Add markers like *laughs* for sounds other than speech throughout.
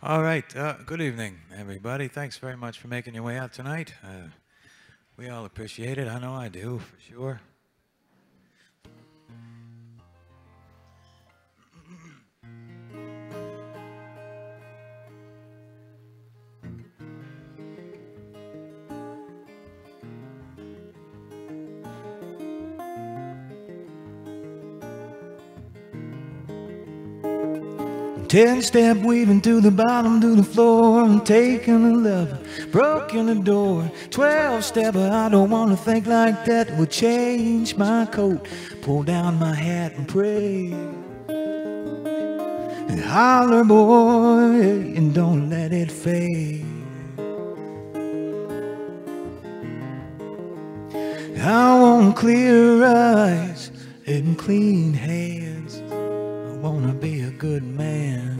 All right. Uh, good evening, everybody. Thanks very much for making your way out tonight. Uh, we all appreciate it. I know I do, for sure. Ten step weaving through the bottom to the floor I'm taking a lever, broken the door. Twelve step, but I don't wanna think like that would change my coat. Pull down my hat and pray. And holler, boy, and don't let it fade. I want clear eyes and clean hands. I wanna be a good man.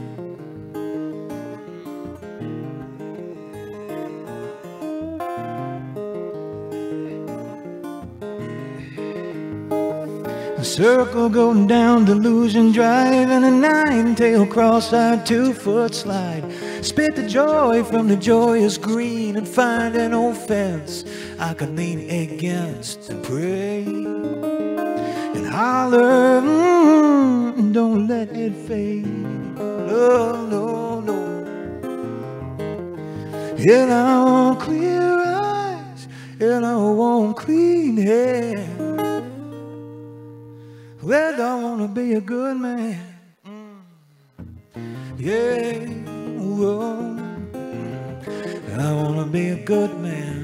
A circle going down Delusion Drive and a nine-tail cross-eyed two-foot slide. Spit the joy from the joyous green and find an old fence I could lean against and pray and holler, mm, don't let it fade. No, no, no. And I want clear eyes, and I want clean hair. Well, I wanna be a good man. Yeah, whoa. I wanna be a good man.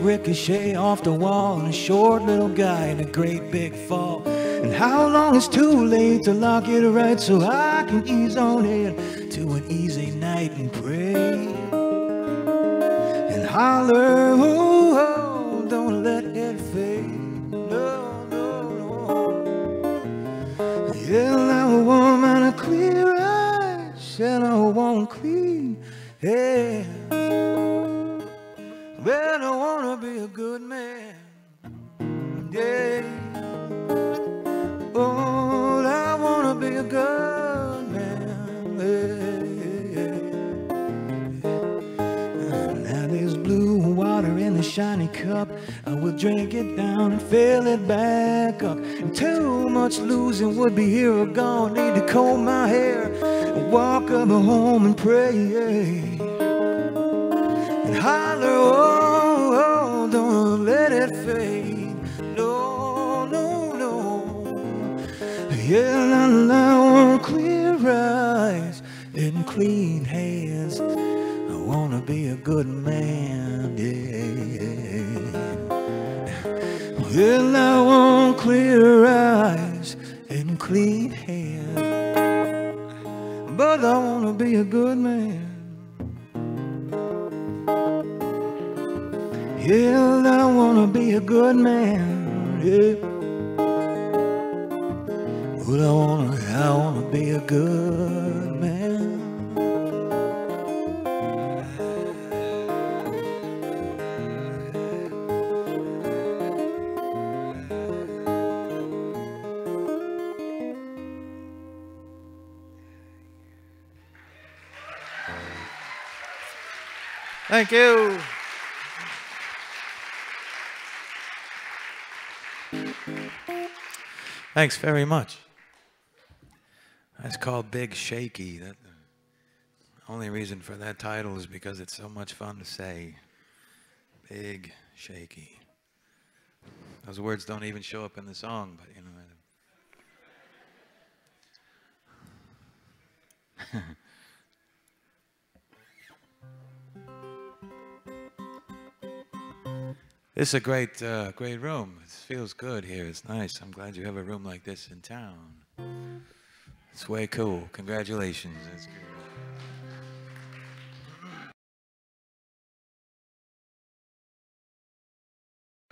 Ricochet off the wall and a short little guy in a great big fall. And how long is too late to lock it right so I can ease on in to an easy night and pray and holler, Well, I wanna be a good man. Yeah. Oh, I wanna be a good man. Yeah. Now there's blue water in the shiny cup. I will drink it down and fill it back up. And too much losing would be here or gone. Need to comb my hair and walk up home and pray and clean hands. I wanna be a good man, yeah. Well, I want clear eyes and clean hands. But I wanna be a good man. Yeah, I wanna be a good man. Yeah. Well, I wanna, I wanna be a good Thank you. Thanks very much. That's called Big Shaky. That, only reason for that title is because it's so much fun to say. Big Shaky. Those words don't even show up in the song, but you know. This is a great, uh, great room. It feels good here. It's nice. I'm glad you have a room like this in town. It's way cool. Congratulations.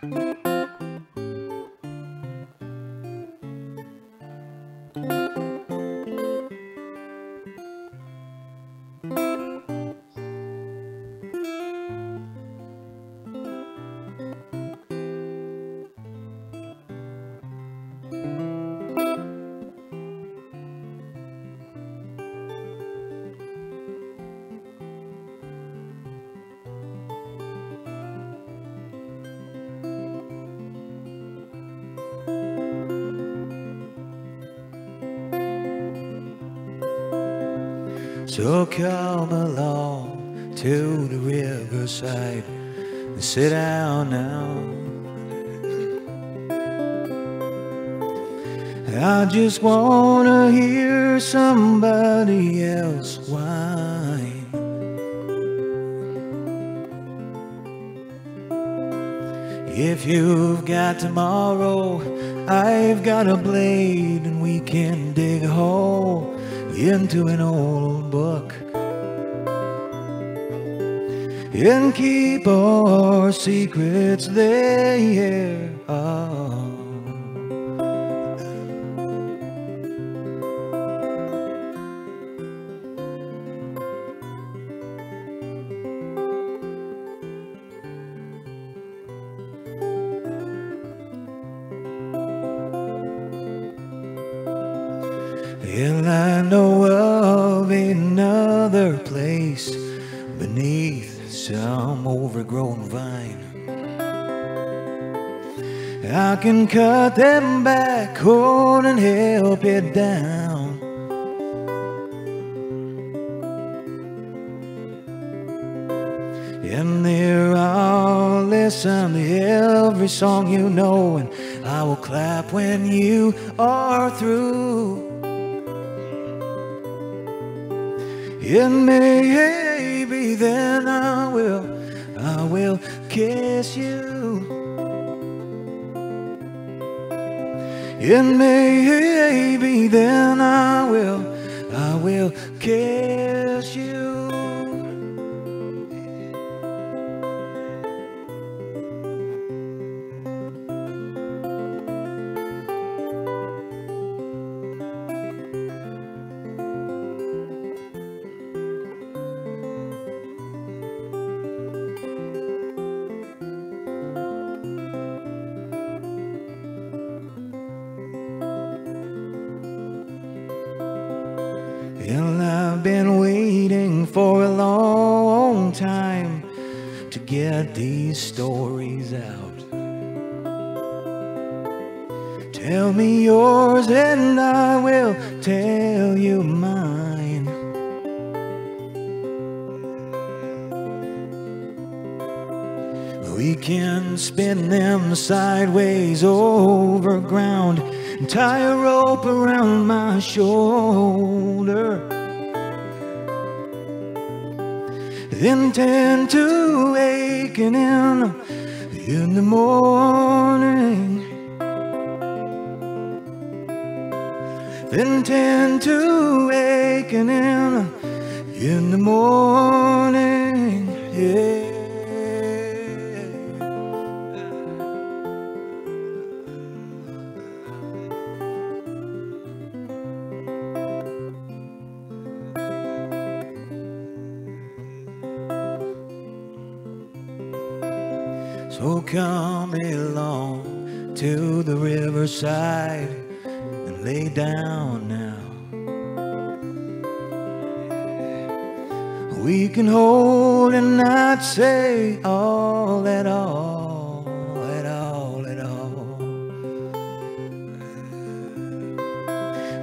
Good. So come along to the riverside and sit down now. I just wanna hear somebody else whine. If you've got tomorrow, I've got a blade and we can dig a hole into an old book and keep our secrets there. Cut them back corn and help it down. And there I'll listen to every song you know, and I will clap when you are through. And maybe then I will, I will kiss you. And maybe then I will, I will kiss tend to waking in in the morning. Then tend to waking in in the morning. Yeah. And lay down now. We can hold and not say all at all, at all, at all.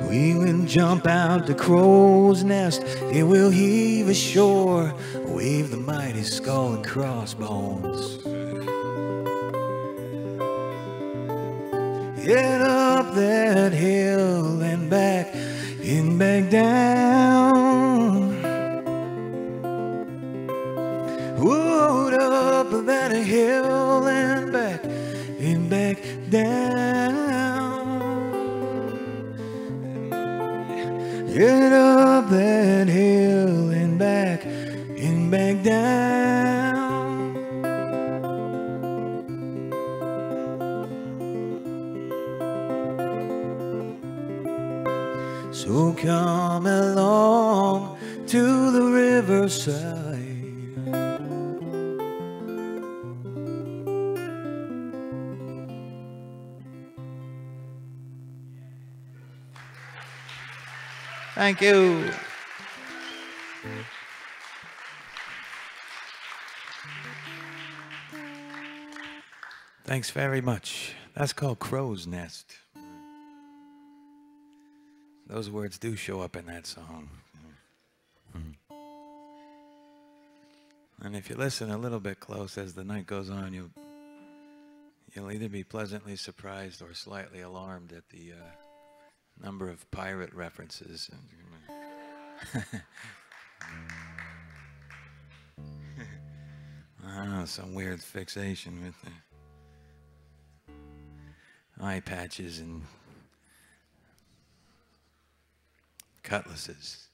We will jump out the crow's nest, it will heave ashore, wave the mighty skull and crossbones. Get up that hill and back and back Thank you. Thanks very much. That's called Crow's Nest. Those words do show up in that song. And if you listen a little bit close as the night goes on, you'll, you'll either be pleasantly surprised or slightly alarmed at the uh, number of pirate references. Know, *laughs* ah, some weird fixation with the eye patches and cutlasses.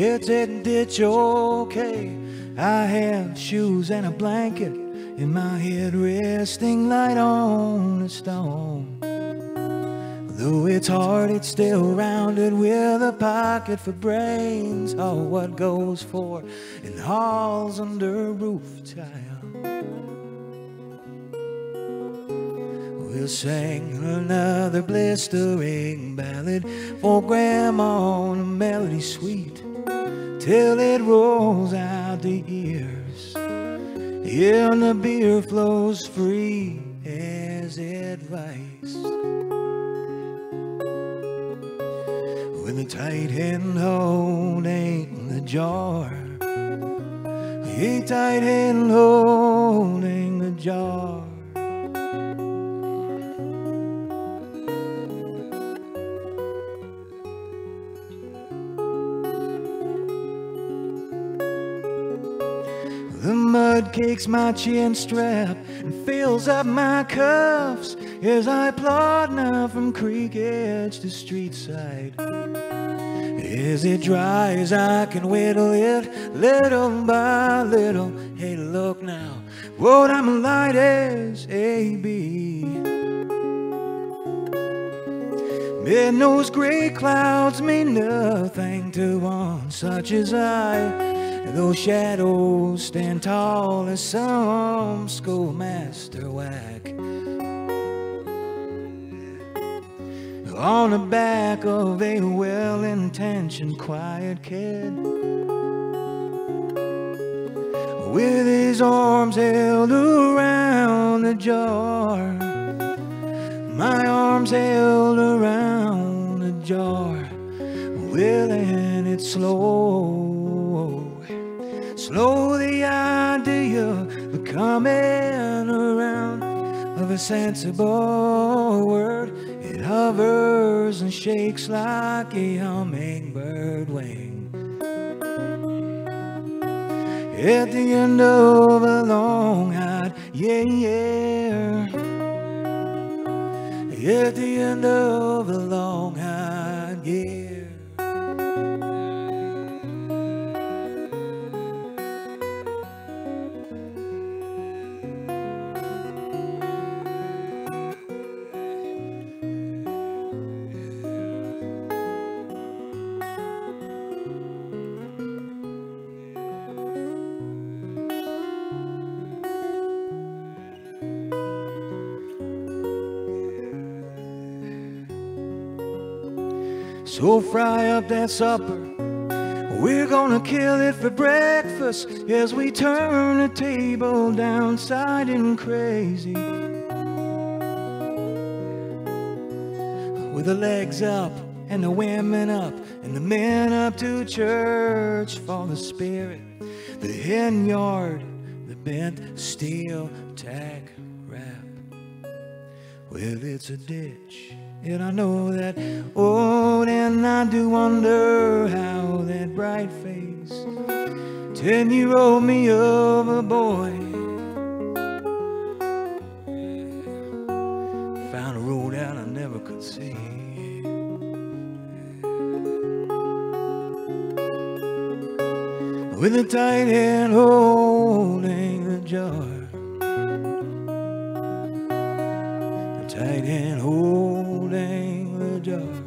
It's a ditch, okay. I have shoes and a blanket in my head, resting light on a stone. Though it's hard, it's still rounded with a pocket for brains. Oh, what goes for in halls under roof tile. We'll sing another blistering ballad for Grandma on a melody sweet till it rolls out the ears. And the beer flows free as it rises. With a tight hand holding the jar. A tight hand holding the jar. Mud cakes my chin strap and fills up my cuffs as I plod now from creek edge to street side. As it dries, I can whittle it little by little. Hey, look now, what I'm light as A.B. And those gray clouds mean nothing to one such as I. Those shadows stand tall as some schoolmaster whack. On the back of a well-intentioned quiet kid. With his arms held around the jar. My arms held around the jar. Willing it slow. Slow the idea of coming around of a sensible word. It hovers and shakes like a hummingbird wing. At the end of a long hide, yeah, yeah. At the end of a long hide, So fry up that supper We're gonna kill it for breakfast as we turn the table downside and crazy. With the legs up and the women up and the men up to church for the spirit. The hen yard, the bent steel tack wrap. Well, it's a ditch. And I know that, oh, and I do wonder how that bright face, ten year old me of a boy, found a road out I never could see. With a tight hand holding the jar. A tight hand holding the jar.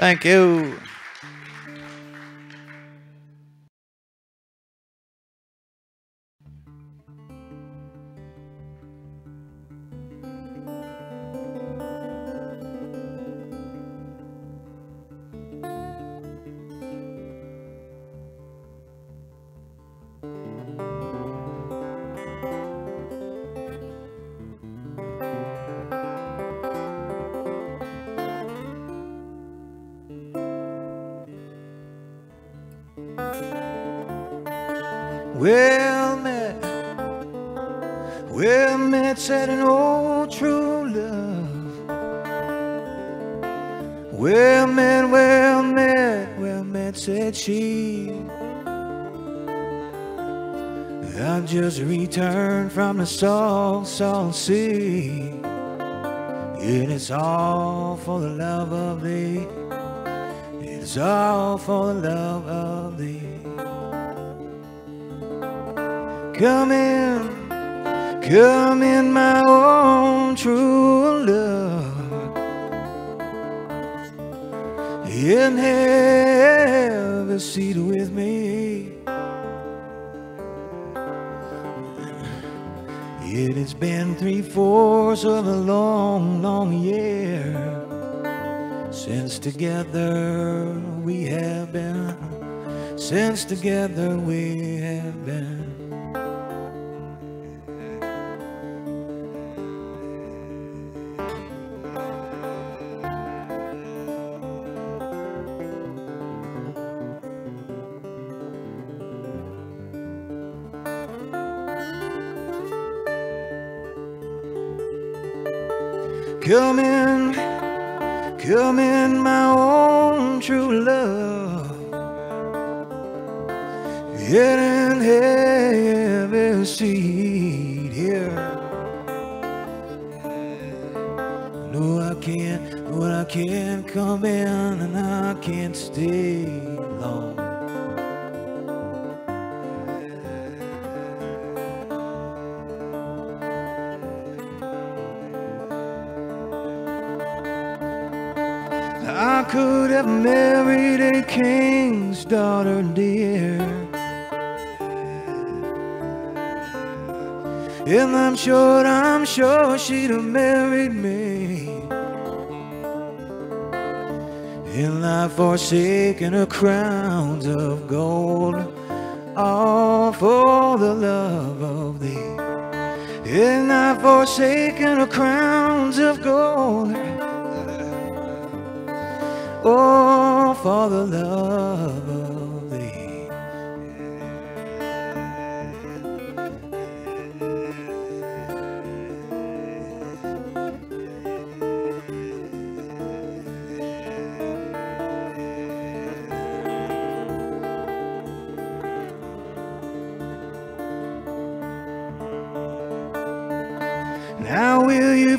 Thank you. Just returned from the salt, salt sea. And it's all for the love of thee. It's all for the love of thee. Come in, come in, my own true love, and have a seat It has been three fourths of a long, long year since together we have been, since together we Come I'm sure, I'm sure she'd have married me. And I've forsaken her crowns of gold, all for the love of thee. And I've forsaken her crowns of gold. Oh, for the love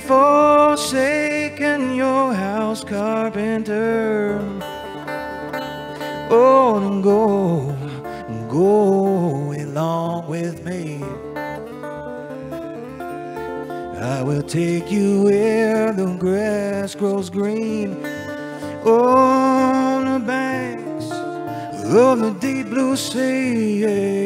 forsaken your house carpenter? Oh, go, go along with me. I will take you where the grass grows green on the banks of the deep blue sea.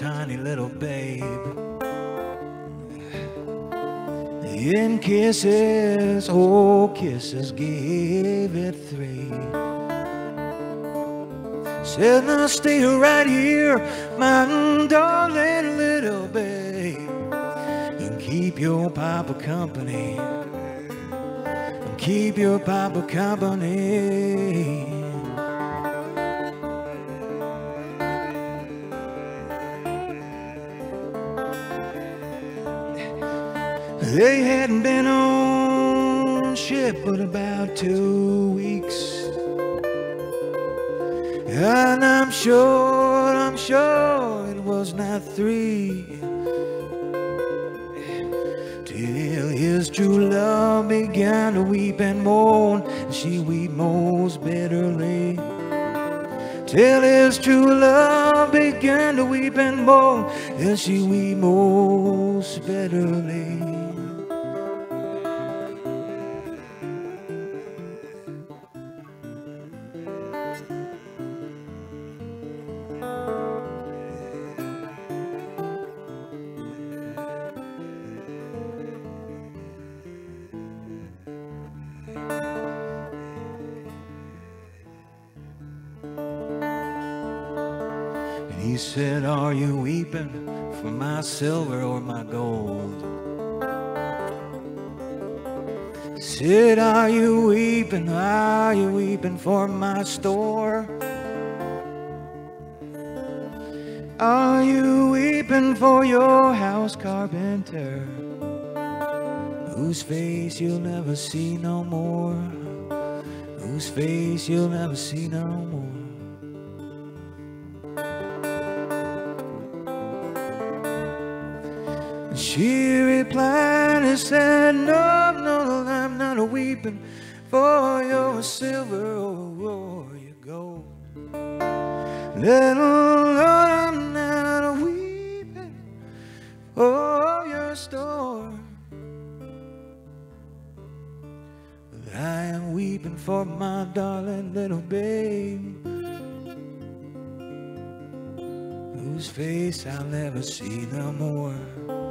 Tiny little babe. In kisses, oh, kisses, gave it three. Said, now stay right here, my darling little babe, and keep your papa company. And keep your papa company. They hadn't been on ship but about two weeks. And I'm sure, I'm sure it was not three. Till his true love began to weep and moan, and she wept most bitterly. Till his true love began to weep and moan, and she wept most said, Are you weeping for my silver or my gold? Said, Are you weeping? Are you weeping for my store? Are you weeping for your house carpenter? Whose face you'll never see no more? Whose face you'll never see no more? She replied and said, No, no, I'm not a weeping for your silver or your gold. Little Lord, I'm not a weeping for your store. But I am weeping for my darling little babe. Whose face I'll never see no more.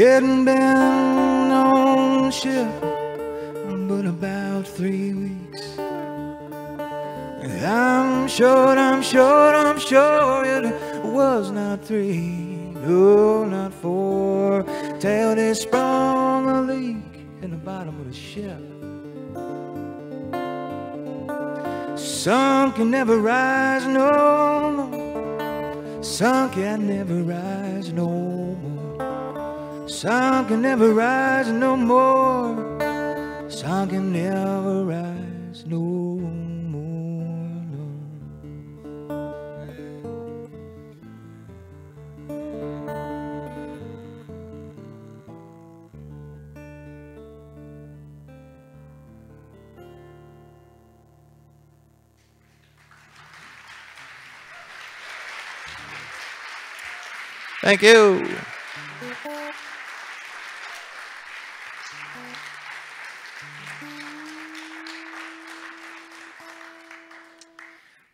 Hadn't been on ship but about three weeks. And I'm sure, I'm sure, I'm sure it was not three, no, not four, till they sprung a leak in the bottom of the ship. Sunk can never rise no more. Sunk and never rise no more. Sunk and never rise no more. Sunk and never rise no more. Thank you.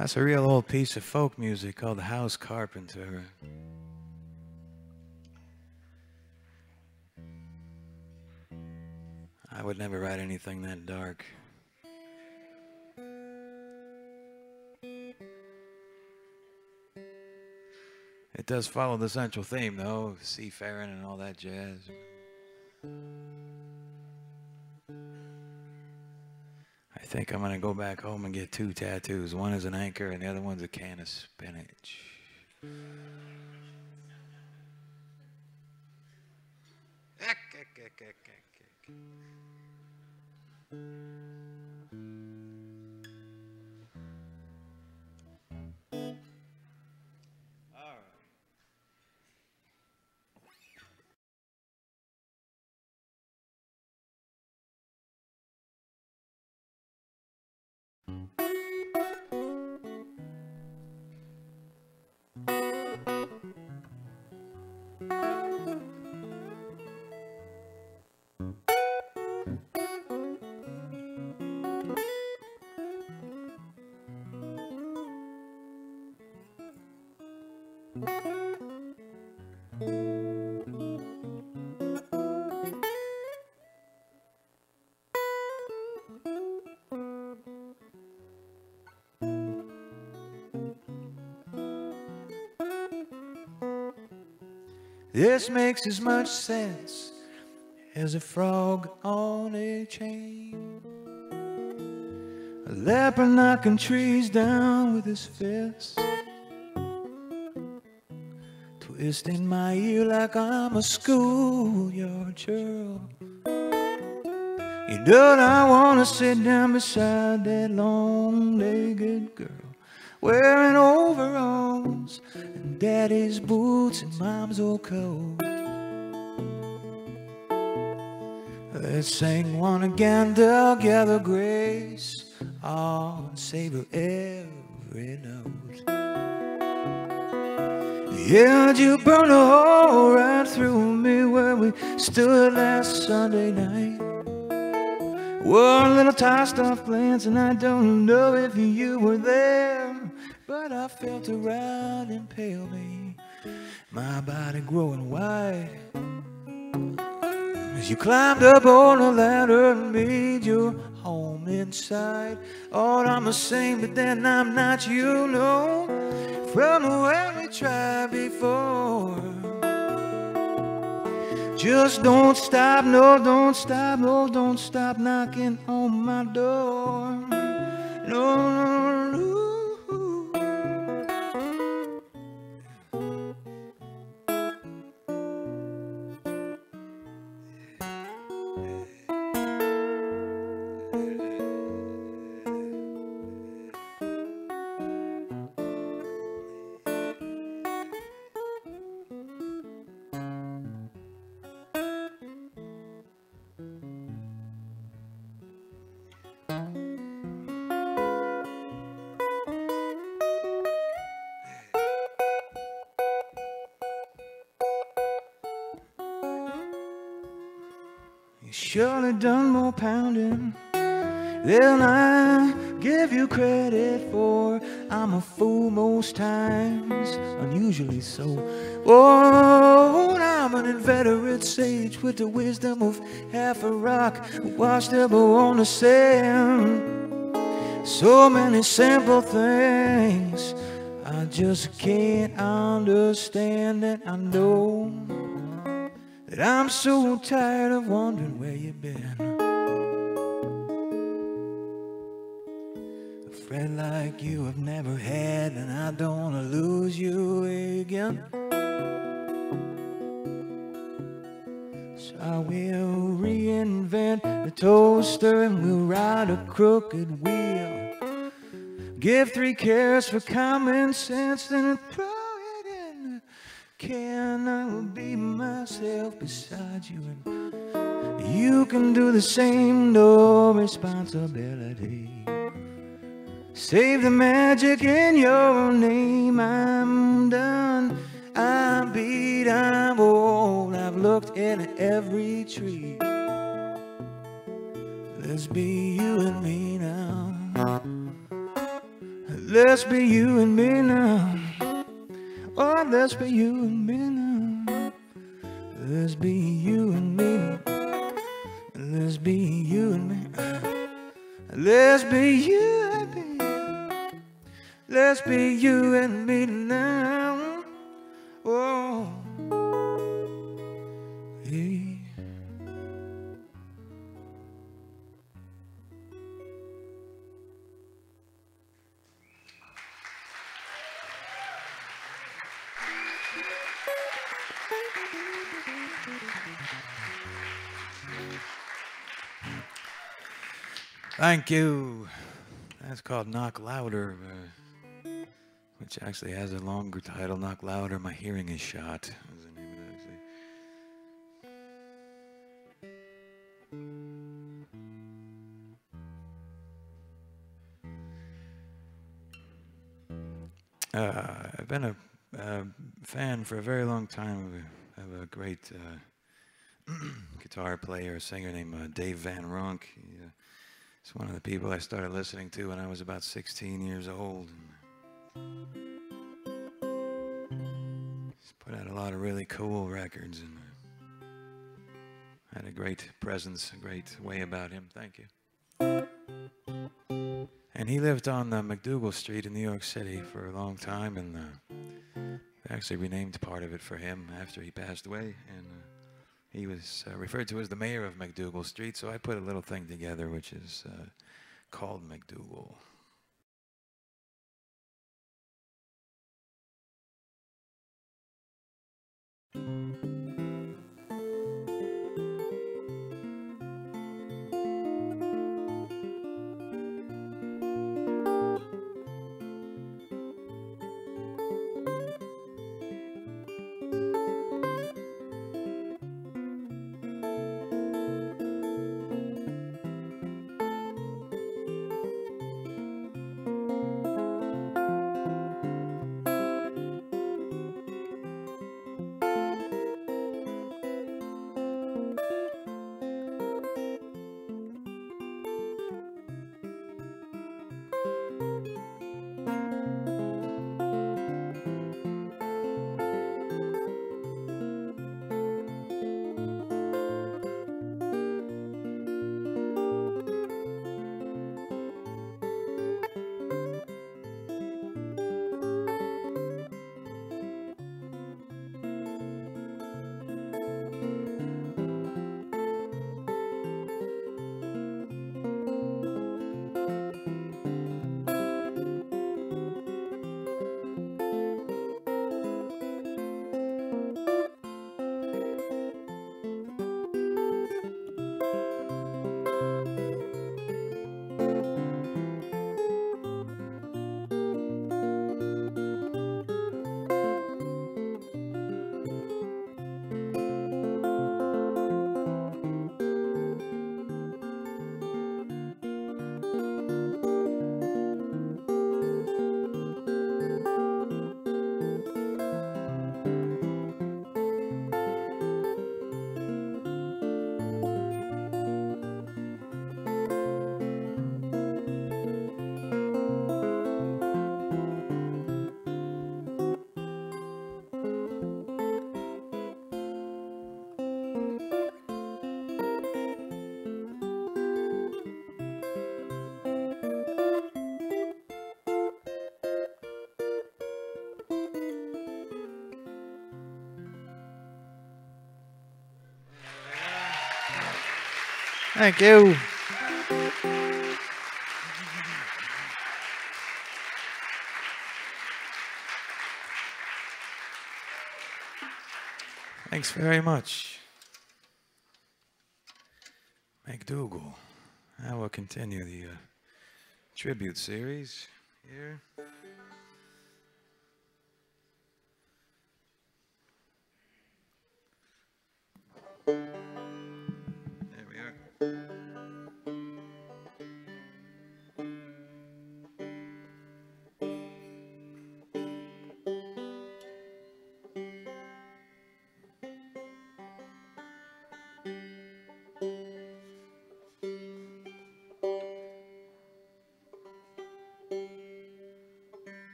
That's a real old piece of folk music called the House Carpenter. I would never write anything that dark. It does follow the central theme, though, seafaring and all that jazz. Think I'm going to go back home and get two tattoos. One is an anchor and the other one's a can of spinach. This makes as much sense as a frog on a chain. A leper knocking trees down with his fist. Twisting my ear like I'm a schoolyard churl. You don't I wanna sit down beside that long-legged girl wearing overalls daddy's boots and mom's old coat. Let's sing one again together, Grace. Oh, and savor every note. Yeah, you burn a hole right through me where we stood last Sunday night. One little tossed off glance, and I don't know if you were there, felt around and impale me, my body growing white. As you climbed up on a ladder and made your home inside. Oh, I'm the same, but then I'm not, you know, from where we tried before. Just don't stop, no, don't stop, no, don't stop knocking on my door. No, no, no. You surely done more pounding than I give you credit for. I'm a fool most times, unusually so. Oh, I'm an inveterate sage with the wisdom of half a rock washed up on the sand. So many simple things I just can't understand, and I know that I'm so tired of wondering where you've been. A friend like you I've never had, and I don't wanna lose you again. Toaster and we'll ride a crooked wheel. Give three cares for common sense, then throw it in the can. I will be myself beside you, and you can do the same. No responsibility. Save the magic in your name. I'm done. I'm beat. I'm old. I've looked in every tree. Let's be you and me now. Let's be you and me now. Oh, let's be you and me now. Let's be you and me. Let's be you and me. Let's be you and me. Let's be you and me now. Oh. Hey. Thank you. That's called Knock Louder, uh, which actually has a longer title, Knock Louder, My Hearing is Shot. Uh, I've been a, a fan for a very long time of a, of a great uh, *clears throat* guitar player, singer named uh, Dave Van Ronk. He, uh, it's one of the people I started listening to when I was about 16 years old. He's put out a lot of really cool records and uh, had a great presence, a great way about him. Thank you. And he lived on uh, MacDougal Street in New York City for a long time, and uh, actually renamed part of it for him after he passed away. And he was uh, referred to as the mayor of MacDougal Street, so I put a little thing together which is uh, called MacDougal. Thank you. Thanks very much. MacDougal. Now we'll continue the uh, tribute series here.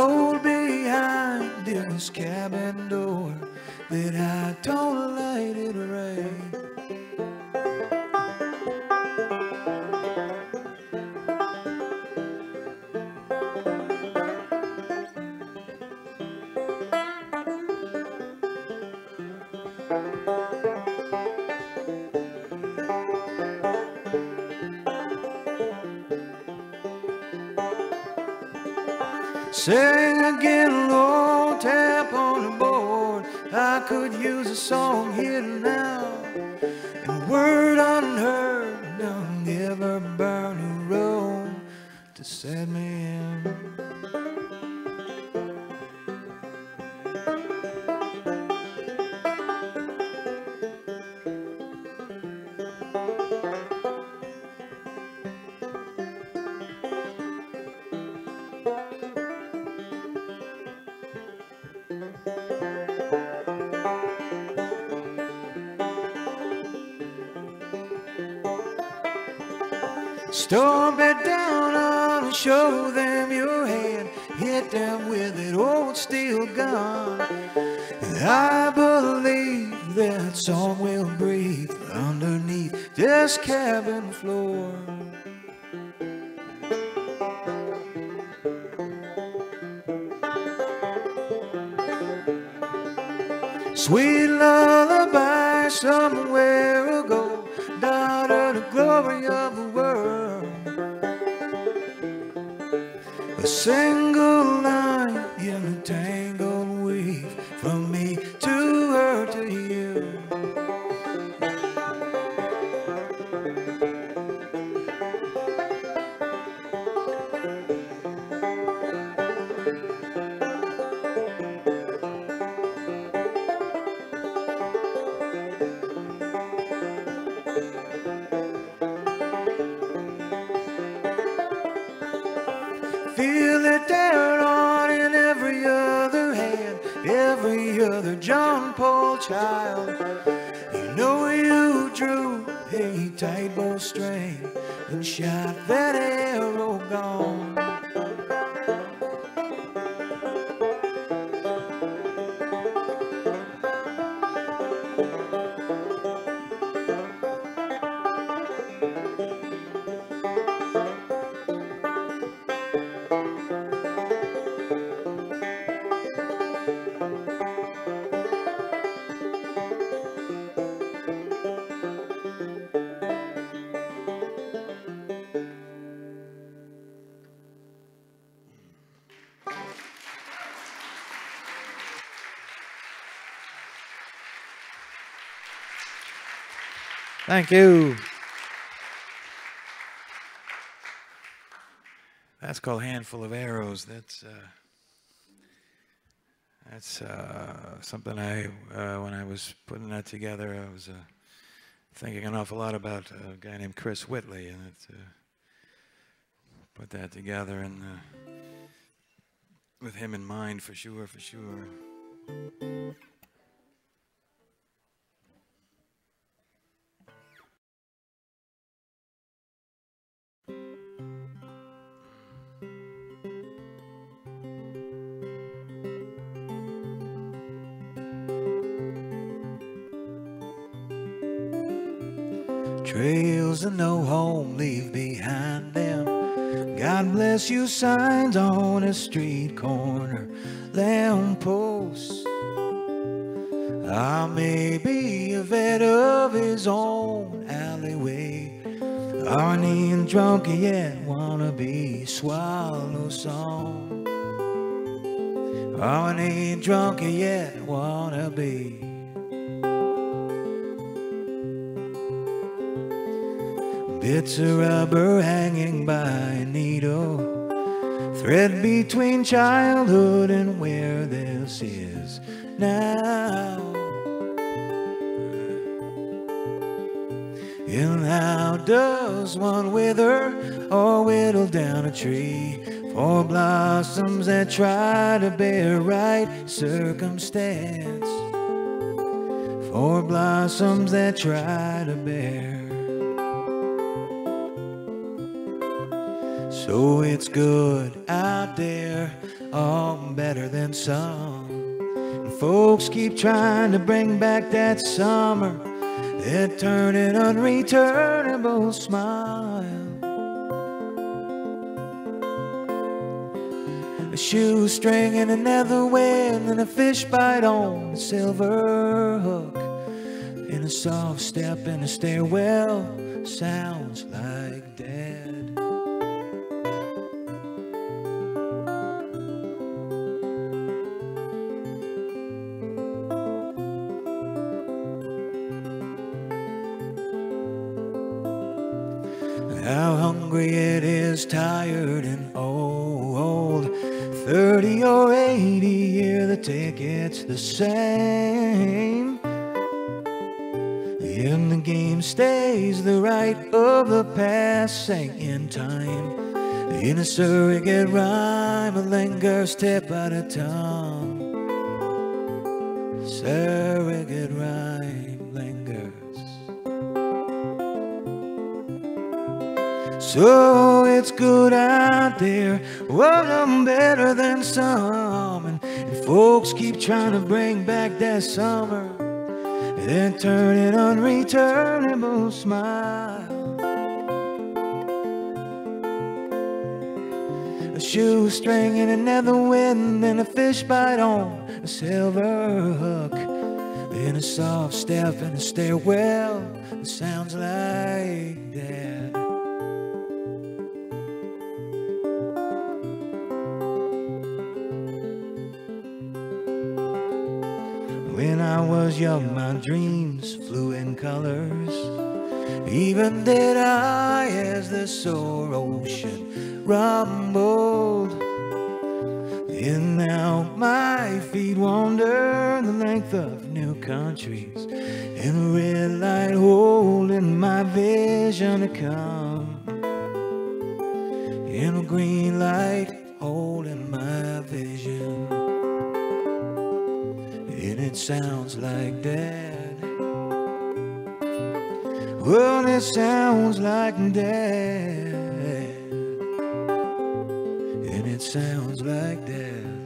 Cold Sing again, Lord, tap on the board. I could use a song here now. And word unheard, Sweet lullaby somewhere ago, daughter, the glory of the world. A Thank you. That's called Handful of Arrows. That's uh, that's uh, something I uh, when I was putting that together, I was uh, thinking an awful lot about a guy named Chris Whitley, and it, uh, put that together and uh, with him in mind for sure, for sure. And no home leave behind them. God bless you signs on a street corner, lampposts. I may be a vet of his own alleyway. Aren't even drunk yet, wanna be swallow song. Aren't even drunk yet, wanna be. Bits of rubber hanging by a needle. Thread between childhood and where this is now. And how does one wither or whittle down a tree for blossoms that try to bear right circumstance? For blossoms that try to bear. So it's good out there, all better than some. And folks keep trying to bring back that summer, that turning unreturnable smile. A shoestring and another wind and a fish bite on a silver hook. And a soft step in a stairwell sounds like dead. The right of the passing in time. In a surrogate rhyme, a lingers step out of tongue. Surrogate rhyme lingers. So it's good out there, well, I'm better than some. And folks keep trying to bring back that summer, and turn an unreturnable smile. A shoestring and another wind, and a fish bite on a silver hook. In a soft step and a stairwell, it sounds like that. I was young, my dreams flew in colors. Even did I as the sore ocean rumbled. And now my feet wander the length of new countries. And red light holding my vision to come. And a green light holding my vision. It sounds like dad. Well, it sounds like dad. And it sounds like dad.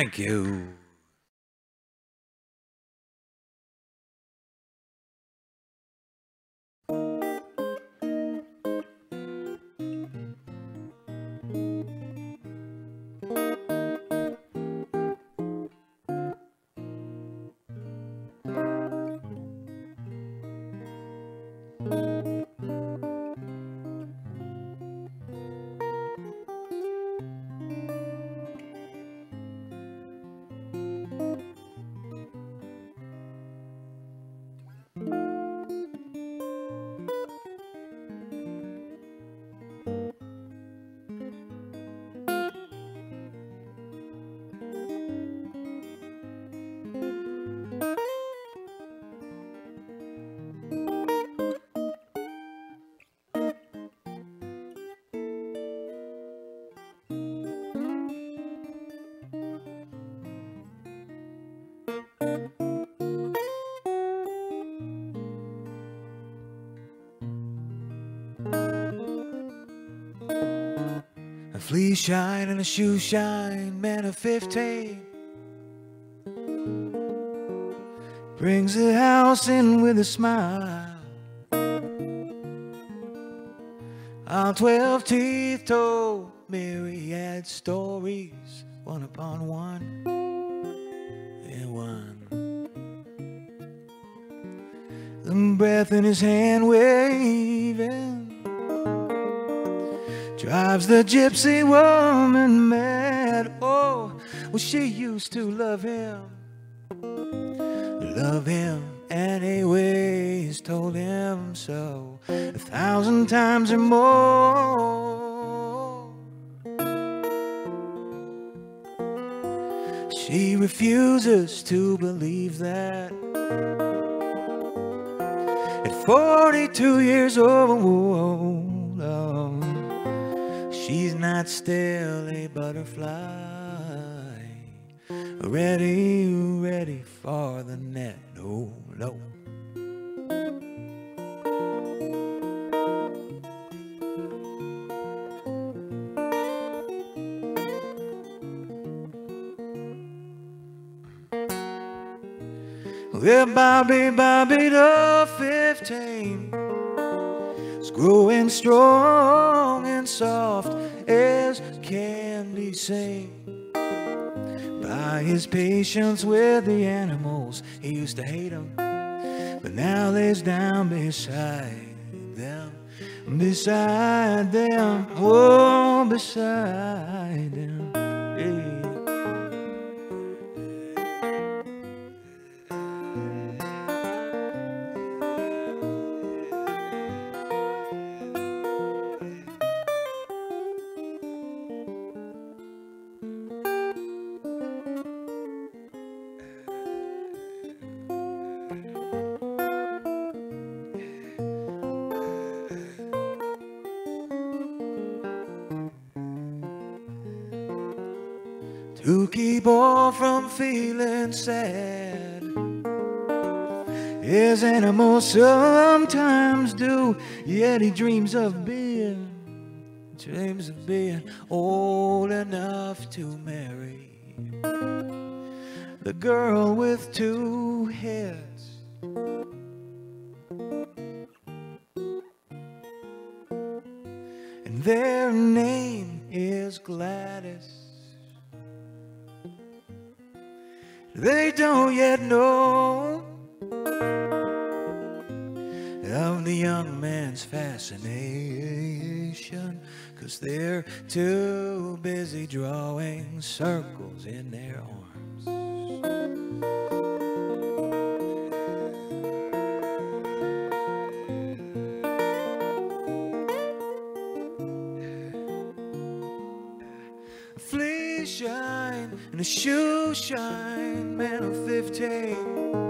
Thank you. Flea shine and a shoe shine, man of 15. Brings the house in with a smile. Our twelve teeth told myriad stories, one upon one and one. The breath in his hand waving the gypsy woman mad. Oh, well, she used to love him, love him anyways, told him so a thousand times or more. She refuses to believe that. At 42 years old, butterfly. Ready, patience with the animals, he used to hate them, but now lays down beside them, beside them, oh, beside them. Sometimes do, yet he dreams of being, dreams of being old enough to marry the girl with two heads. And their name is Gladys. They don't yet know the young man's fascination, cause they're too busy drawing circles in their arms. A flea shine and a shoe shine, man of 15.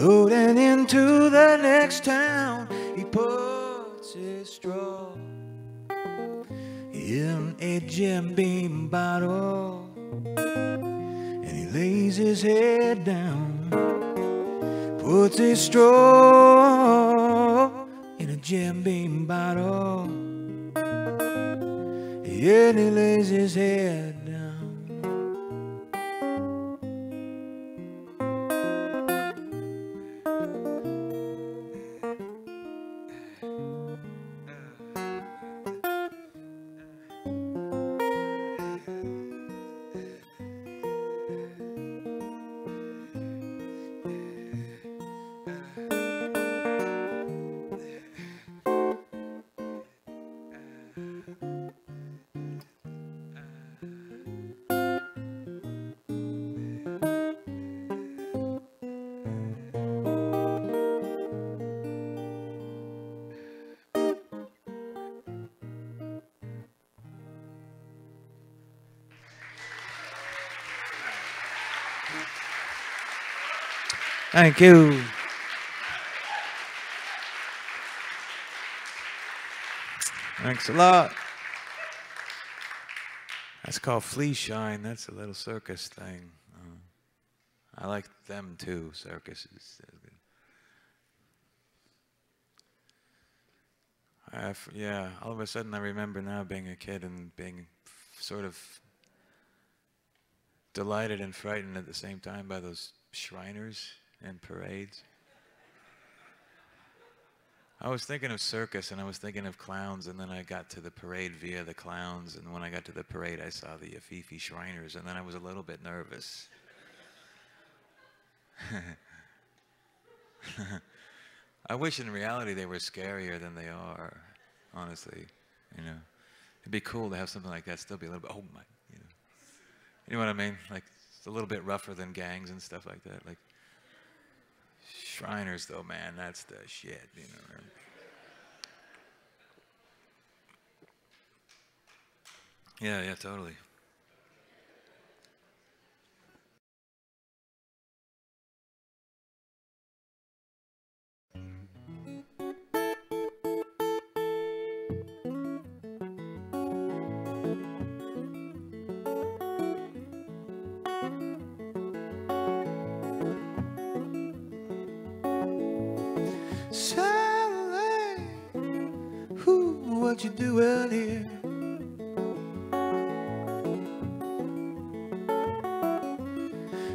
Floating into the next town, he puts his straw in a Jim Beam bottle and he lays his head down, puts his straw in a Jim Beam bottle. And he lays his head Thank you. Thanks a lot. That's called Flea Shine. That's a little circus thing. Uh, I like them too, circuses. Yeah, all of a sudden I remember now being a kid and being sort of delighted and frightened at the same time by those Shriners and parades. I was thinking of circus and I was thinking of clowns, and then I got to the parade via the clowns, and when I got to the parade, I saw the Afifi Shriners, and then I was a little bit nervous. *laughs* I wish in reality they were scarier than they are, honestly. You know, it'd be cool to have something like that still be a little bit, oh my, you know. You know what I mean? Like, it's a little bit rougher than gangs and stuff like that. Like, Shriners, though, man, that's the shit, you know. Yeah, yeah, totally.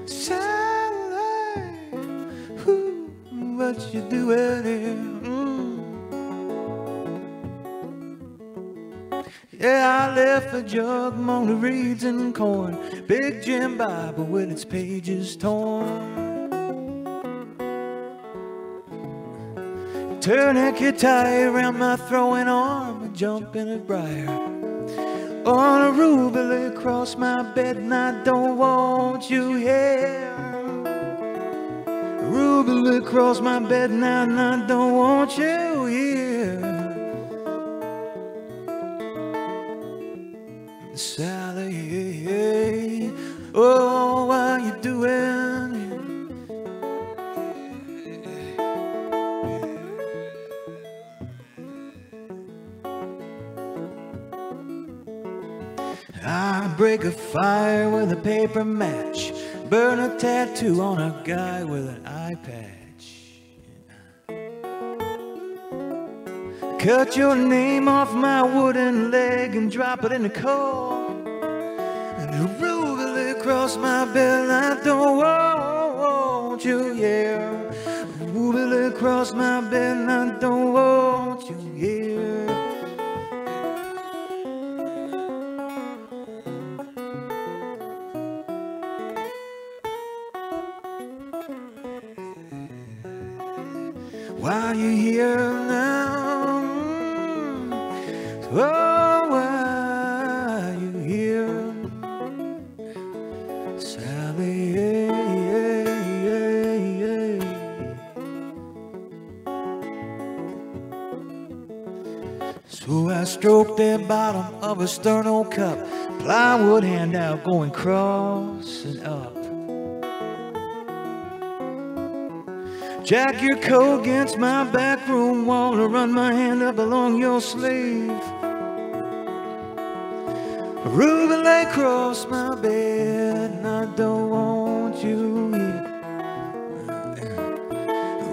Sally, what you doing here? Mm. Yeah, I left a jug among the reeds and corn, Big Jim Bible with its pages torn. Tourniquet tie around my throwing arm jump in a briar. On a ruby across my bed and I don't want you here. Ruby across my bed and I don't want you paper match, burn a tattoo on a guy with an eye patch. Cut your name off my wooden leg and drop it in the coal. And ruby lay across my bed, I don't want you, yeah. Ruby lay across my bed, I don't want here now? Oh, why you here? Sally. So I stroked the bottom of a sterno cup, plywood handout going cross and up. Jack your coat against my back room wall and run my hand up along your sleeve. Ruby lay across my bed and I don't want you here.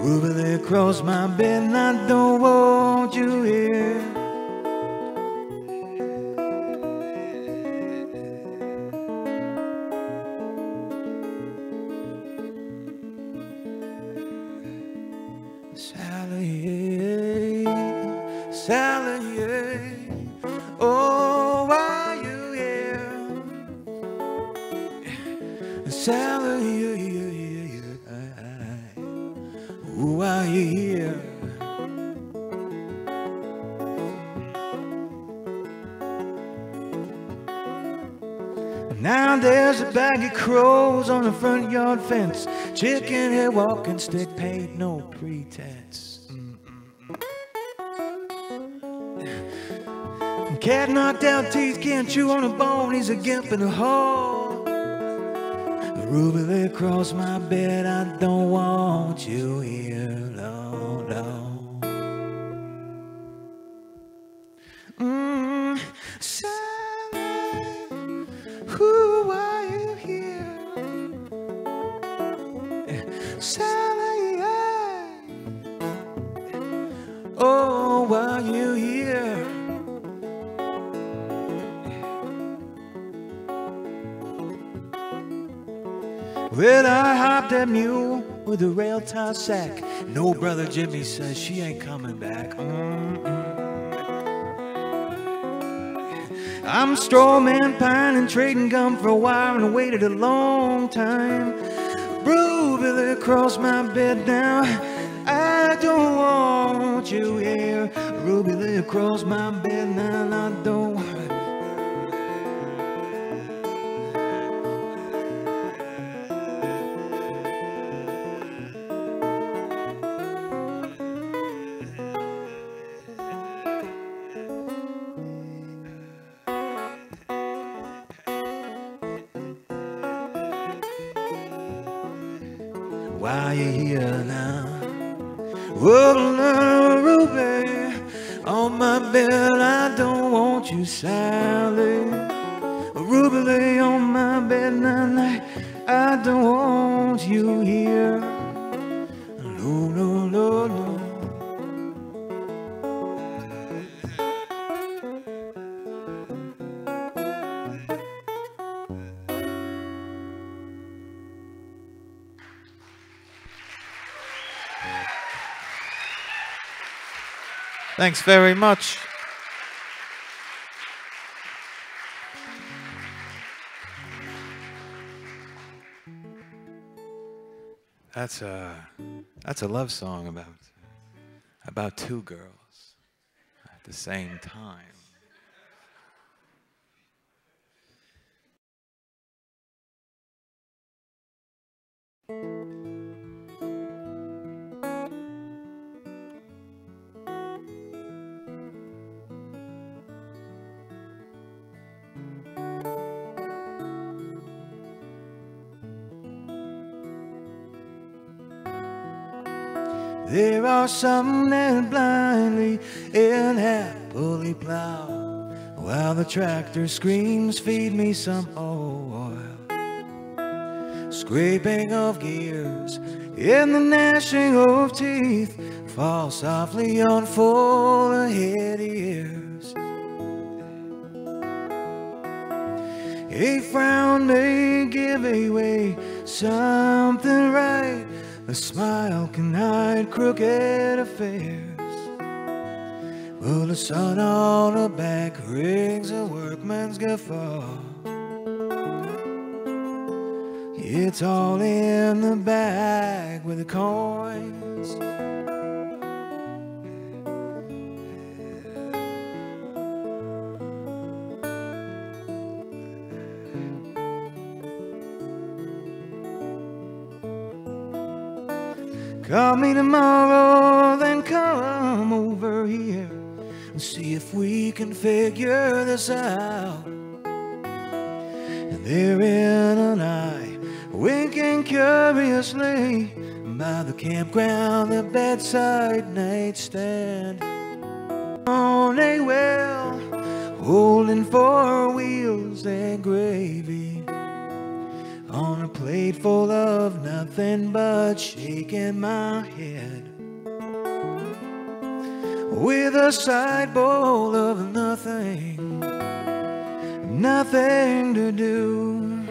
Ruby lay across my bed and I don't want you here. Fence. Chicken head walking stick paid no pretense. Cat knocked out teeth, can't chew on a bone. He's a gimp in the hole. Ruby lay across my bed. I don't want you here, rail sack. No brother Jimmy says she ain't coming back. Mm-mm. I'm straw man pine and trading gum for a while and waited a long time. Brew Billy across my bed now. I don't want you here. Ruby lay across my bed now. I don't. I don't want you here. No, no, no, no. Thanks very much. That's a that's a love song about about two girls at the same time. There are some that blindly and happily plow while the tractor screams, Feed me some oil. Scraping of gears and the gnashing of teeth fall softly on forehead ears. A frown may give away something right. A smile can hide crooked affairs. Well, the sun on the back rings a workman's guffaw. It's all in the bag with the coins. Call me tomorrow, then come over here and see if we can figure this out. And therein and I, winking curiously by the campground, the bedside nightstand. On a well, holding four wheels and gravy on a plate full of nothing but shaking my head with a side bowl of nothing, nothing to do.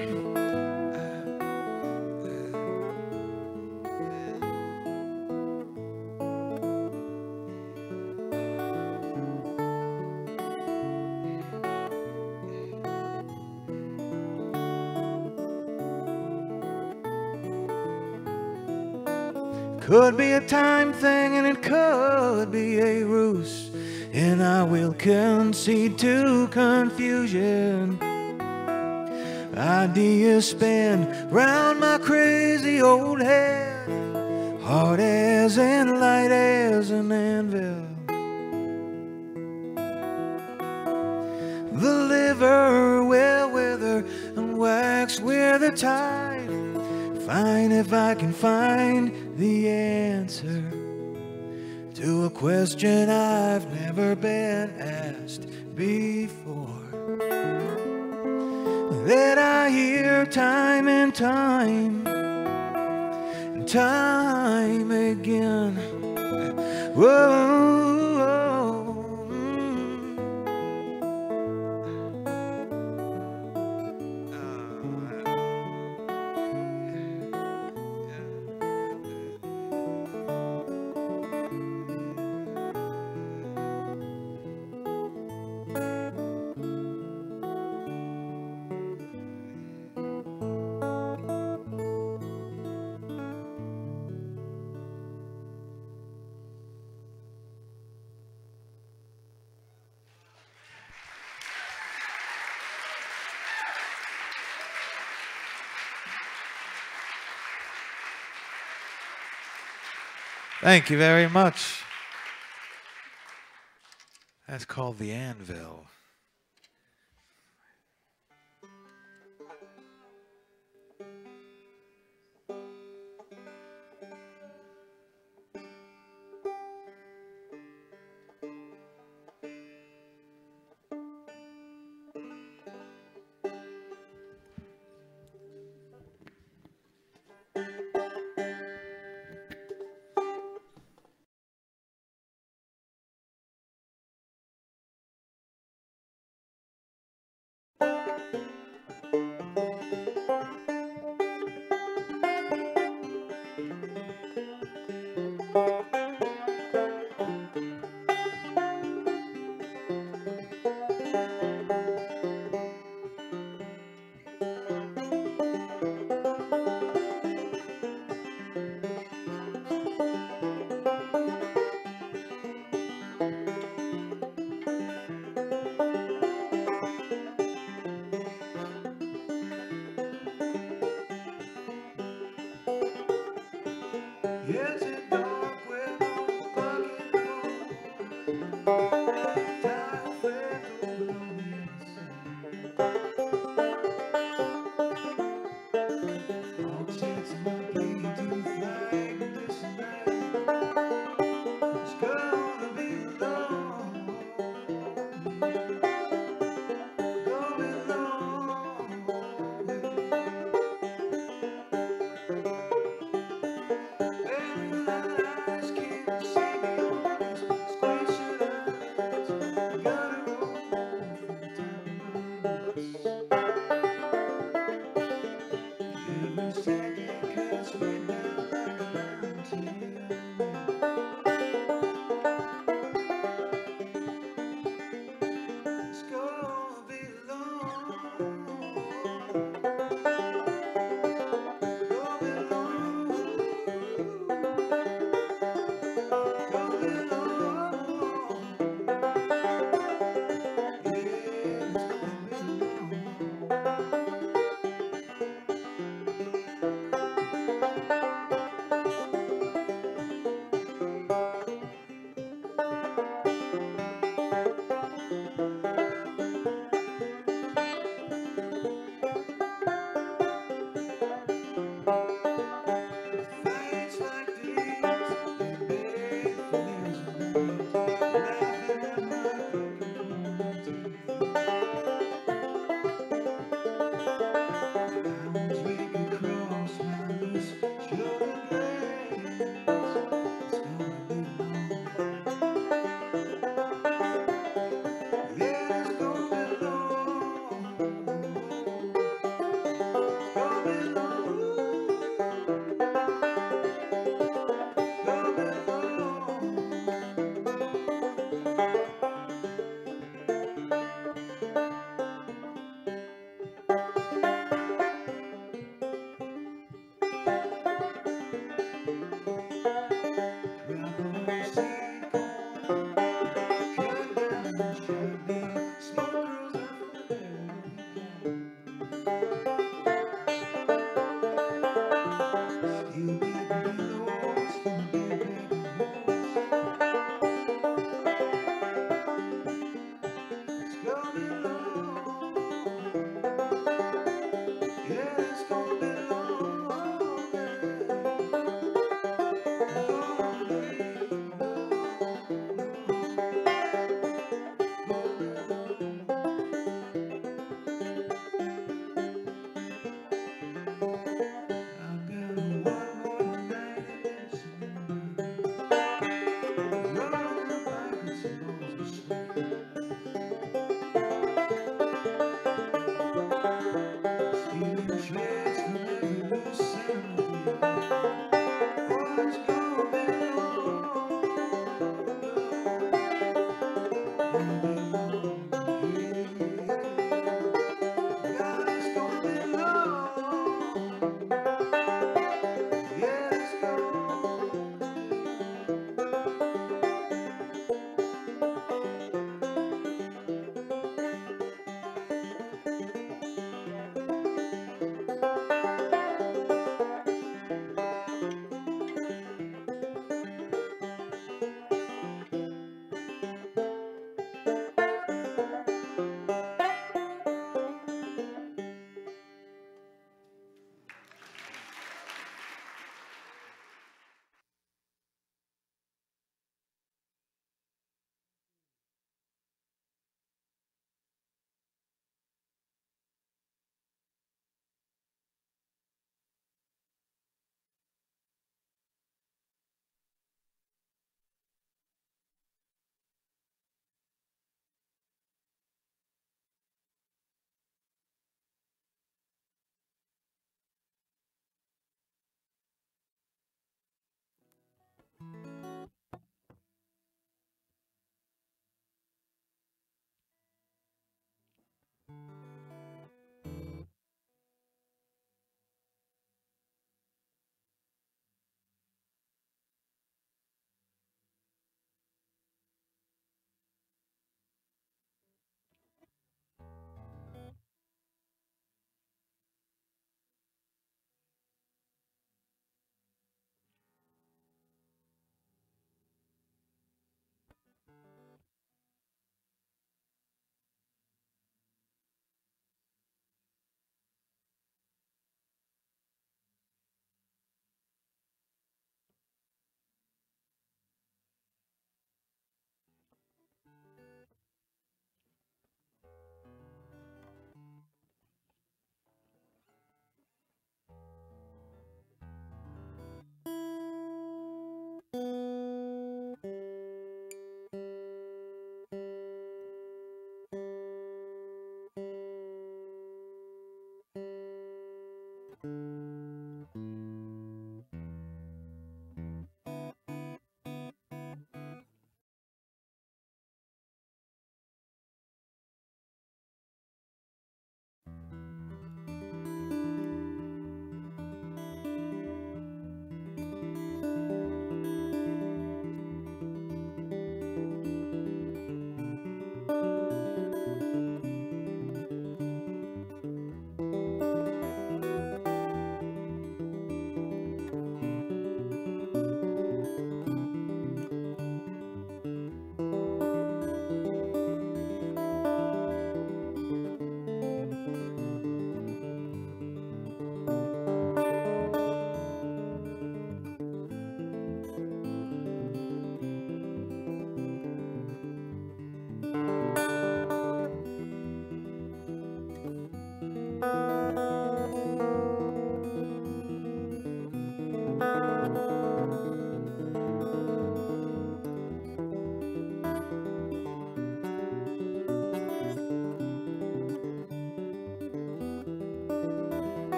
Could be a time thing and it could be a ruse. And I will concede to confusion. Ideas spin round my crazy old head, hard as and light as an anvil. The liver will wither and wax with the tide. Fine if I can find the answer to a question I've never been asked before. That I hear time and time and time again. Whoa. Thank you very much. That's called the anvil. Yes,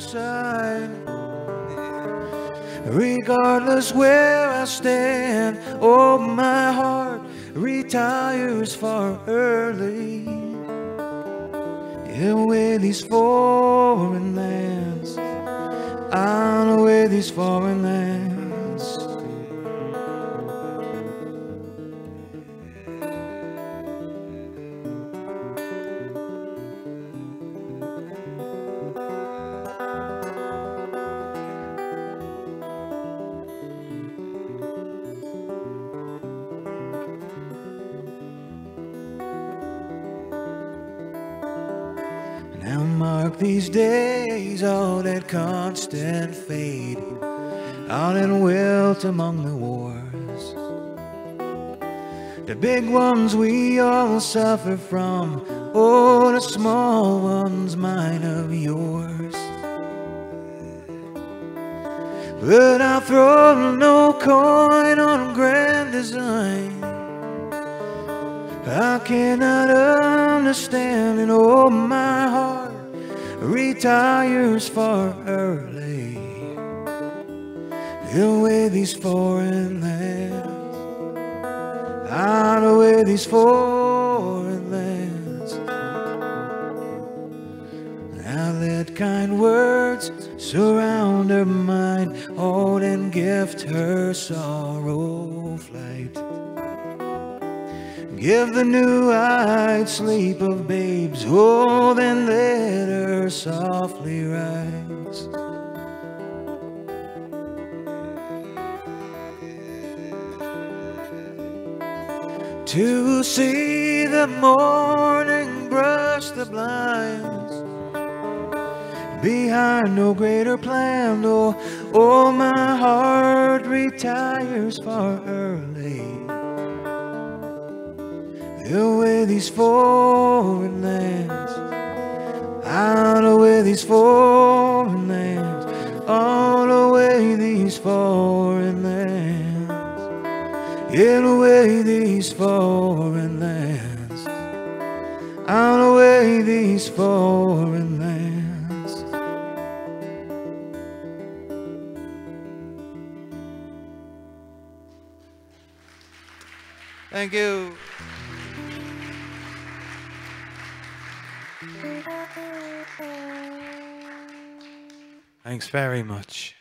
side. Regardless where I stand, oh, my heart retires far early. Away these foreign lands, on away these foreign ones we all suffer from, oh, the small ones mine of yours. But I'll throw no coin on grand design. I cannot understand, and oh, my heart retires far early. Away these foreign lands, out away these foreign lands. Now let kind words surround her mind, hold and gift her sorrow flight. Give the new-eyed sleep of babes, oh, then let her softly rise. To see the morning brush the blinds. Behind no greater plan, oh, oh, my heart retires far early. Away these foreign lands, out away these foreign lands, all away these foreign lands, get away these foreign lands, out away these foreign lands. Thank you. Thanks very much.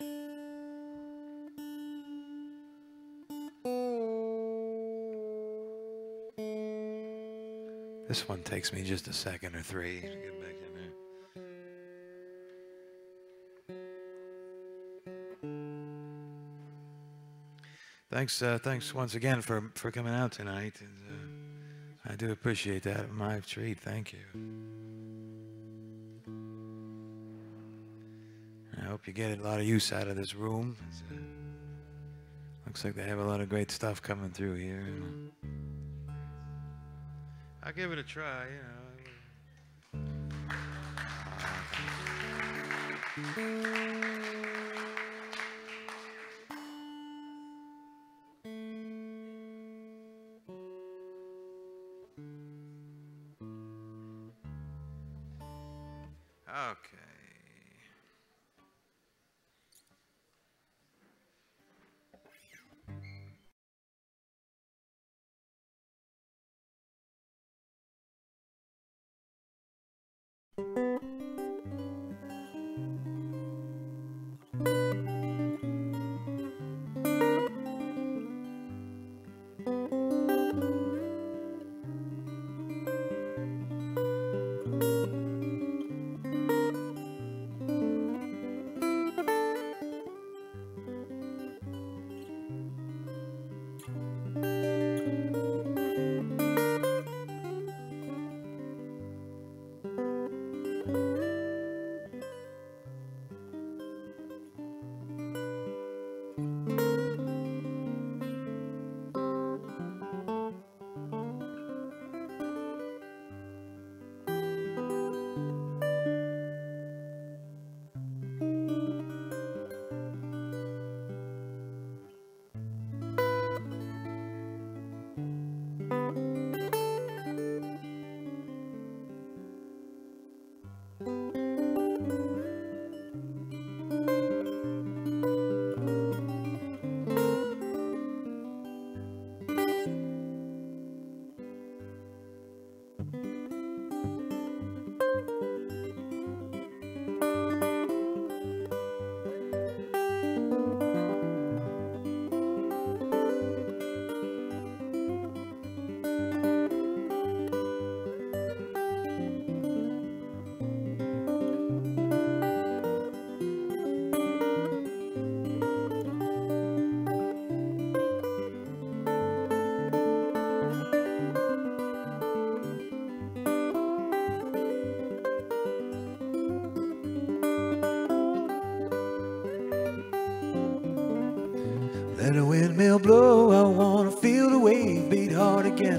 This one takes me just a second or three to get back in there. Thanks, uh, thanks once again for, for coming out tonight. And, uh, I do appreciate that. My treat. Thank you. I hope you get a lot of use out of this room. Uh, looks like they have a lot of great stuff coming through here. I'll give it a try, you know.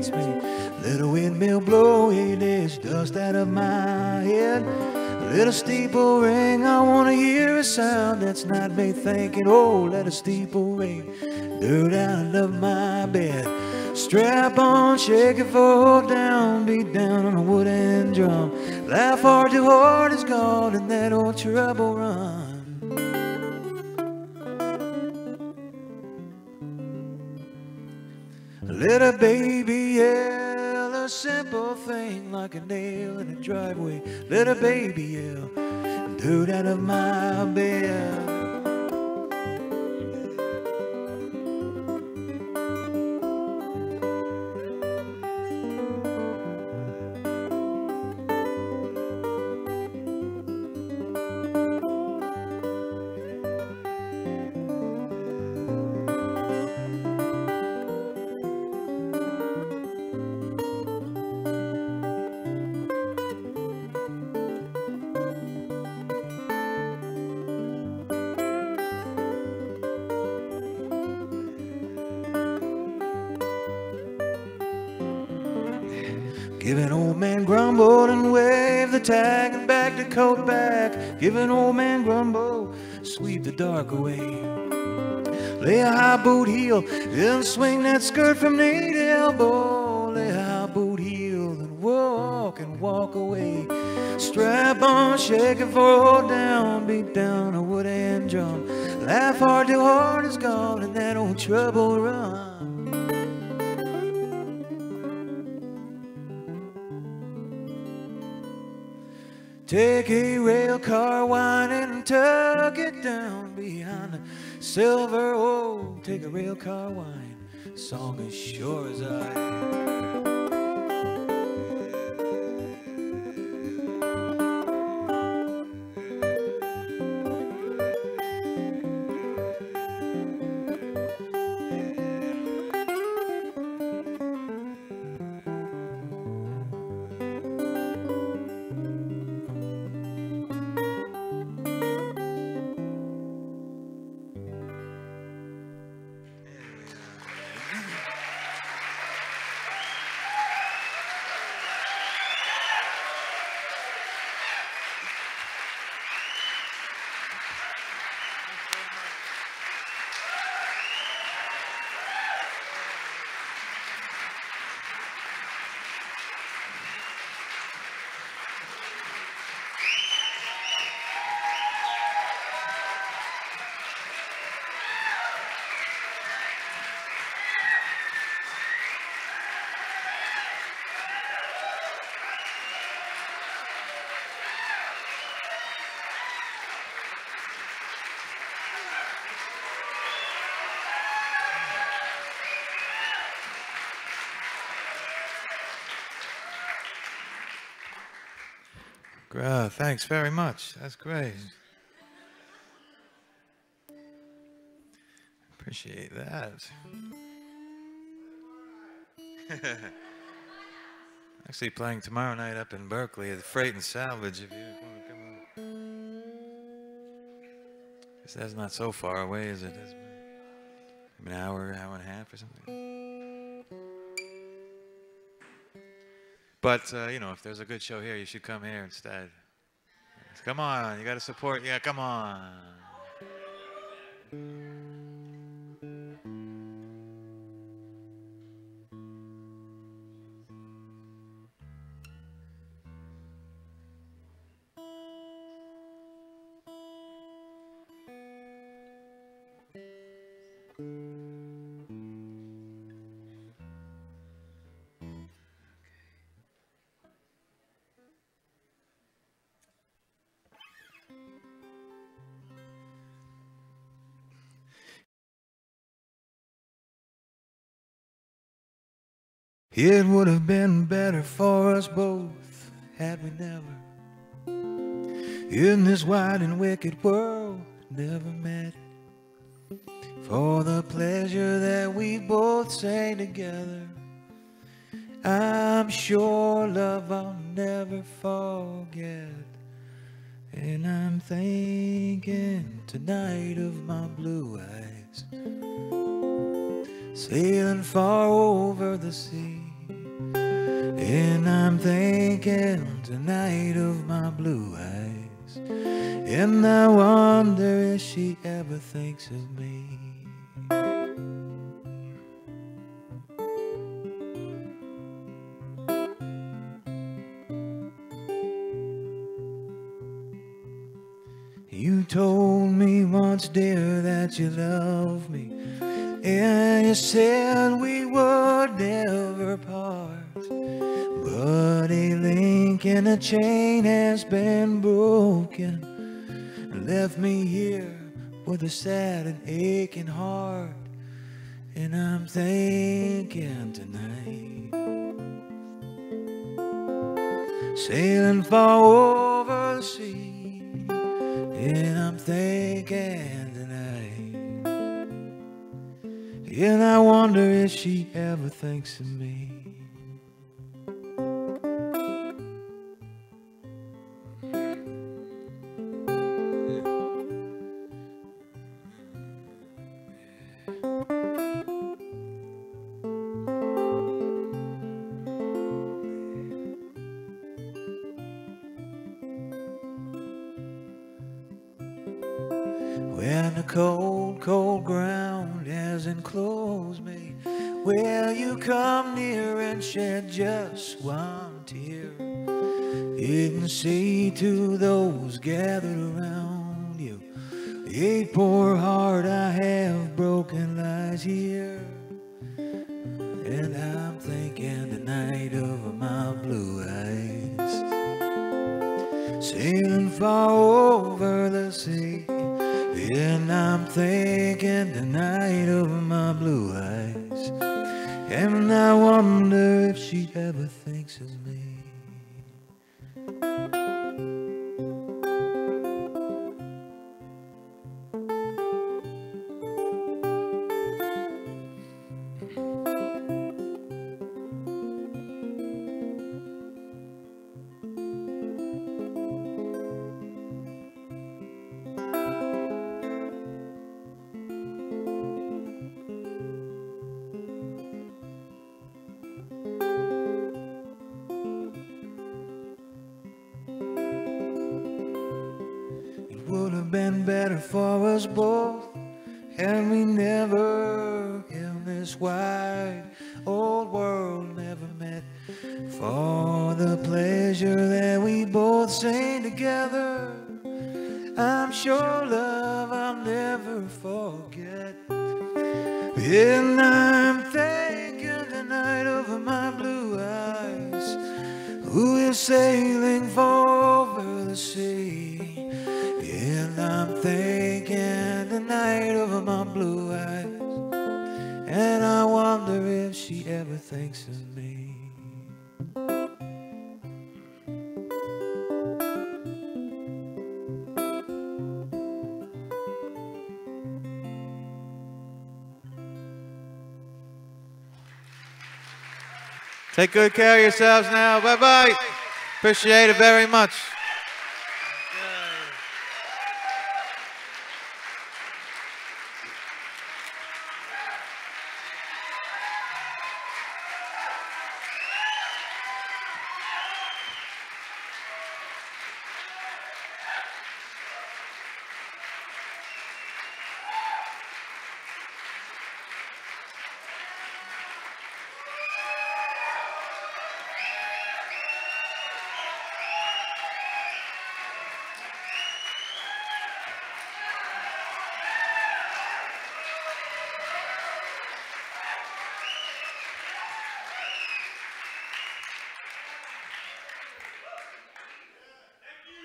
Against me. A windmill blow away this dust out of my head. A steeple ring, I wanna hear a sound that's not me thinking. Oh, let a steeple ring, dirt out of my bed. Strap on, shake it, fall a baby yell, dirt out of my bed. Give an old man grumble and wave the tag and back the coat back. Give an old man grumble, sweep the dark away. Lay a high boot heel, then swing that skirt from knee to elbow. Lay a high boot heel and walk and walk away. Strap on, shake it forward down, beat down a wooden drum. Laugh hard till heart is gone and that old trouble run. Take a rail car whining and tuck it down behind the silver. Oh, take a rail car whine, song as sure as I. Gra- thanks very much. That's great. Appreciate that. *laughs* Actually, playing tomorrow night up in Berkeley at Freight and Salvage. If you want to come on. That's not so far away, is it? Maybe an hour, hour and a half or something. But uh, you know, if there's a good show here, you should come here instead. Come on, you got to support. Yeah, come on. It would have been better for us both had we never, in this wide and wicked world, never met. For the pleasure that we both say together, I'm sure love I'll never forget. And I'm thinking tonight of my blue eyes sailing far over the sea. And I'm thinking tonight of my blue eyes. And I wonder if she ever thinks of me. You told me once, dear, that you love me. And you said we would never part. But a chain has been broken and left me here with a sad and aching heart. And I'm thinking tonight, sailing far over the sea, and I'm thinking tonight, and I wonder if she ever thinks of me. Blue eyes sailing far over the sea. And I'm thinking tonight of my blue eyes. And I wonder if she ever thinks of me. Take good care of yourselves now. Bye bye. Appreciate it very much.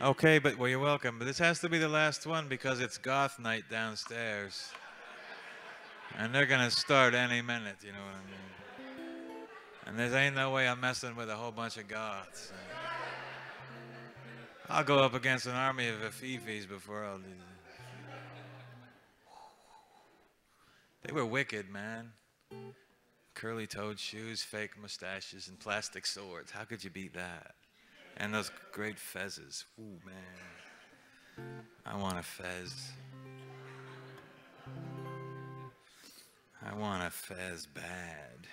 Okay, but well, you're welcome. But this has to be the last one because it's goth night downstairs. And they're going to start any minute, you know what I mean? And there ain't no way I'm messing with a whole bunch of goths. I'll go up against an army of Afifis before I'll do this. They were wicked, man. Curly toed shoes, fake mustaches, and plastic swords. How could you beat that? And those great fezzes. Ooh, man. I want a fez. I want a fez bad.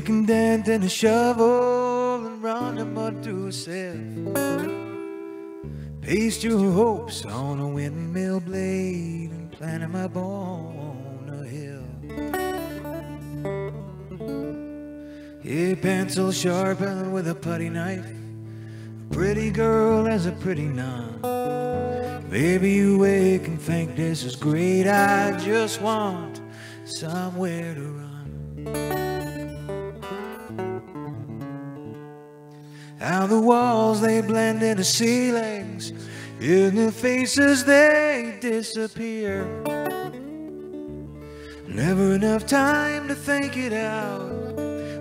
Making dent in a shovel and run the mud to a sieve. Paste your hopes on a windmill blade and plant my bone on a hill. A pencil sharpened with a putty knife. A pretty girl as a pretty nun. Maybe you wake and think this is great. I just want somewhere to blend into ceilings, in the faces they disappear. Never enough time to think it out,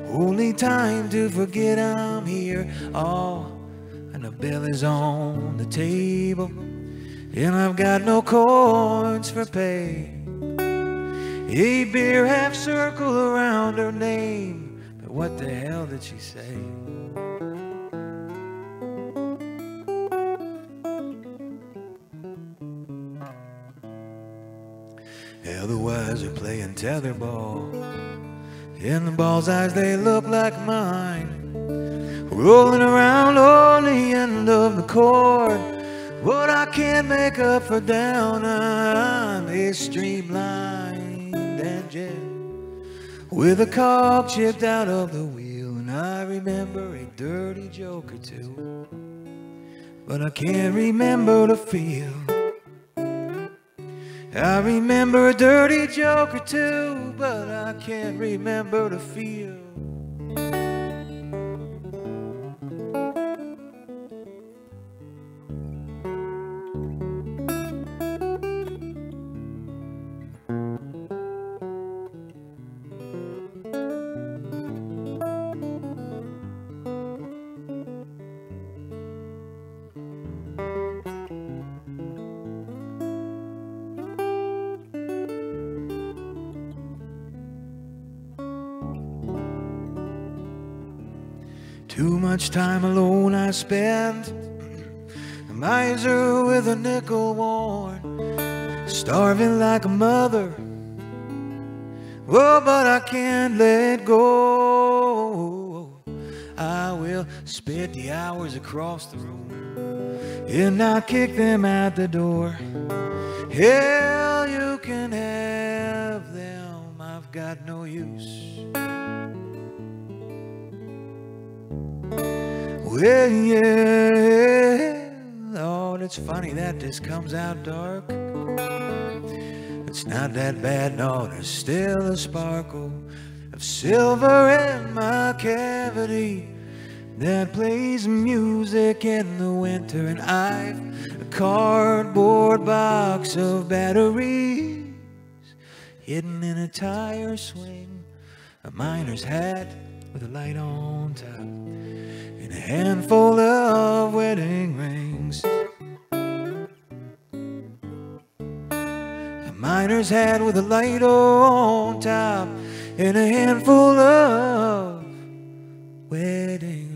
only time to forget I'm here. Oh, and the bill is on the table, and I've got no coins for pay. A beer half circle around her name, but what the hell did she say? Tetherball. In the ball's eyes, they look like mine. Rolling around on the end of the cord. What I can't make up for down on is streamlined jet. With a cog chipped out of the wheel. And I remember a dirty joke or two. But I can't remember the feel. I remember a dirty joke or two, but I can't remember the feel. Too much time alone I spent. A miser with a nickel worn, starving like a mother. Oh, but I can't let go. I will spit the hours across the room and not kick them out the door. Hell, this comes out dark. It's not that bad, no, there's still a sparkle of silver in my cavity that plays music in the winter. And I've a cardboard box of batteries hidden in a tire swing, a miner's hat with a light on top and a handful of wedding rings. Miner's hat with a light on top and a handful of wedding.